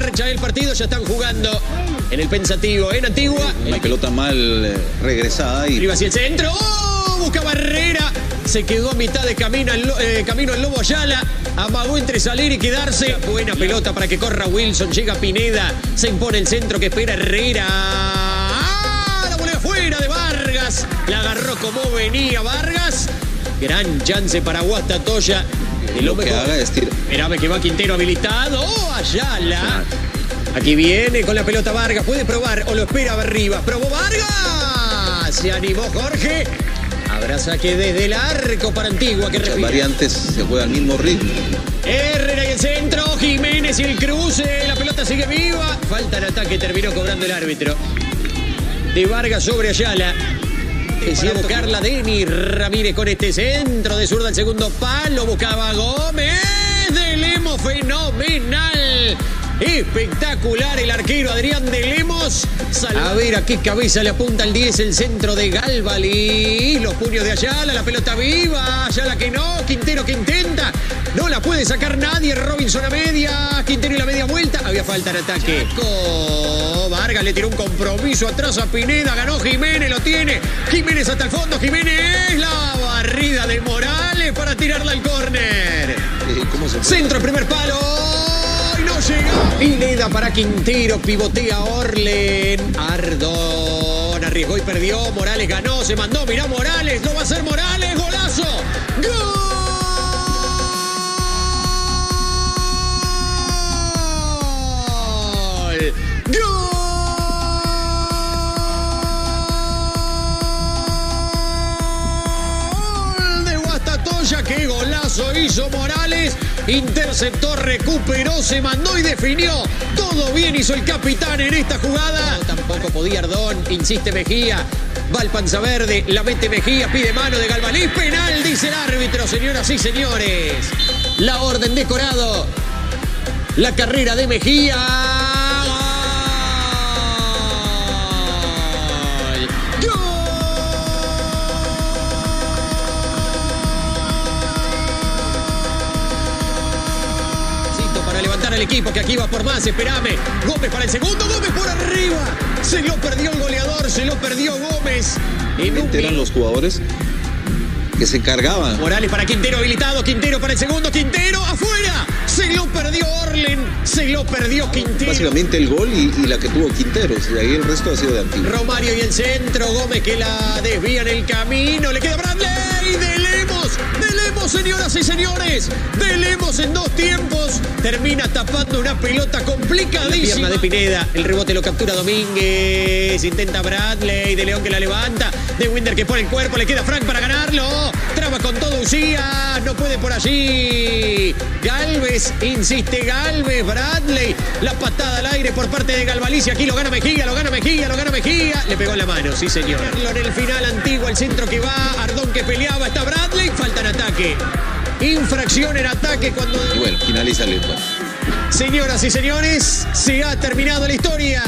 marcha el partido, ya están jugando en el pensativo, en Antigua. La pelota mal eh, regresada y Arriba hacia el centro. ¡Oh! Busca barrera. Se quedó a mitad de camino el, eh, camino el Lobo Ayala. Amagó entre salir y quedarse. Buena pelota para que corra Wilson. Llega Pineda. Se impone el centro que espera Herrera. ¡Ah! La volea fuera de Vargas. La agarró como venía Vargas. Gran chance para Guastatoya. De lo que haga es tirar. Esperame que va Quintero habilitado. ¡Oh, Ayala! Aquí viene con la pelota Vargas. Puede probar o lo espera arriba. ¡Probó Vargas! Se animó Jorge. Habrá saque desde el arco para Antigua que Las variantes se juega al mismo ritmo. Herrera y el centro. Jiménez y el cruce. La pelota sigue viva. Falta el ataque. Terminó cobrando el árbitro. De Vargas sobre Ayala. Decía buscarla Deni Ramírez con este centro de zurda al segundo palo. Buscaba Gómez. De Lemos fenomenal. Espectacular el arquero Adrián de Lemos. A ver a qué cabeza le apunta el 10 el centro de Galvali. Los puños de Ayala, la pelota viva. Ayala que no. Quintero que intenta. No la puede sacar nadie. Robinson a media. Quintero y la media. Había falta en ataque. Vargas le tiró un compromiso atrás a Pineda. Ganó Jiménez, lo tiene. Jiménez hasta el fondo. Jiménez. La barrida de Morales para tirarla al córner. ¿Cómo se Centro, primer palo. Y no llega. Pineda para Quintero. Pivotea Orlen. Ardón. Arriesgó y perdió. Morales ganó. Se mandó. Mirá Morales. Lo va a hacer Morales. Golazo. ¡Gol! ¡Gol! Qué golazo hizo Morales. Interceptó, recuperó, se mandó y definió. Todo bien hizo el capitán en esta jugada. tampoco podía Ardón, insiste Mejía. Va el panza verde, la mete Mejía, pide mano de Galvaní. Penal, dice el árbitro, señoras y señores. La orden decorado. La carrera de Mejía. Levantar al equipo que aquí va por más, esperame. Gómez para el segundo, Gómez por arriba. Se lo perdió el goleador, se lo perdió Gómez. En un eran los jugadores que se encargaban. Morales para Quintero habilitado, Quintero para el segundo, Quintero afuera. Se lo perdió Orlen, se lo perdió Quintero. Básicamente el gol y, y la que tuvo Quinteros. Y ahí el resto ha sido de antiguo. Romario y el centro, Gómez que la desvía en el camino, le queda Bradley, de Lemos, de Señoras y señores, de Lemos en dos tiempos, termina tapando una pelota complicadísima. pierna de Pineda, el rebote lo captura Domínguez, intenta Bradley, de León que la levanta, de Winder que pone el cuerpo, le queda Frank para ganarlo, traba con todo Ucía, no puede por allí, Galvez, insiste Galvez, Bradley, la patada al aire por parte de Galvalicia, aquí lo gana Mejía, lo gana Mejía, lo gana Mejía, le pegó en la mano, sí señor. En el final antiguo, el centro que va, Ardón que peleaba, está Bradley, ataque. Infracción en ataque cuando... Y bueno, finaliza el. Señoras y señores, se ha terminado la historia.